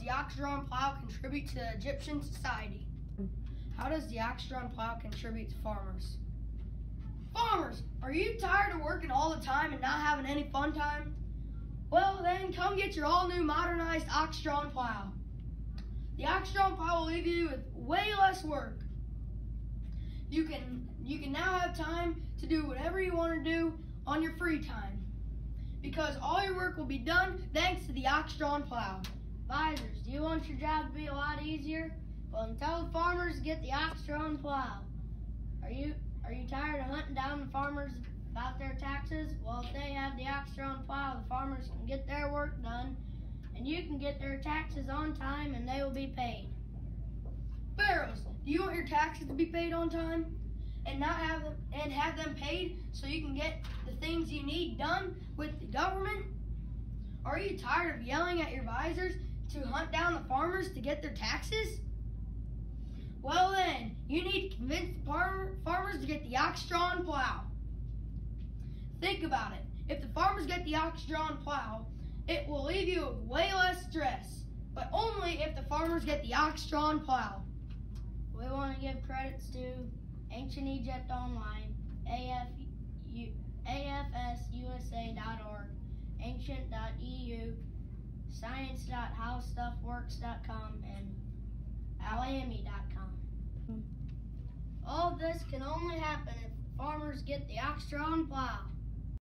the ox-drawn plow contribute to Egyptian society? How does the ox-drawn plow contribute to farmers? Farmers, are you tired of working all the time and not having any fun time? Well then, come get your all-new modernized ox-drawn plow. The ox-drawn plow will leave you with way less work. You can you can now have time to do whatever you want to do on your free time because all your work will be done thanks to the ox-drawn plow. Advisors, do you want your job to be a lot easier? Well, until the farmers get the ox-drawn plow. Are you are you tired of hunting down the farmers about their taxes? Well, if they have the ox-drawn plow, the farmers can get their work done, and you can get their taxes on time, and they will be paid. Pharaohs, do you want your taxes to be paid on time? And not have them and have them paid so you can get the things you need done with the government? Are you tired of yelling at your advisors to hunt down the farmers to get their taxes? Well then, you need to convince the farmer, farmers to get the ox-drawn plow. Think about it. If the farmers get the ox-drawn plow, it will leave you with way less stress. But only if the farmers get the ox-drawn plow. We want to give credits to Ancient Egypt Online, AFU, AFSUSA.org, ancient.eu, science.howstuffworks.com, and alamy.com. Hmm. All of this can only happen if farmers get the ox-drawn plow.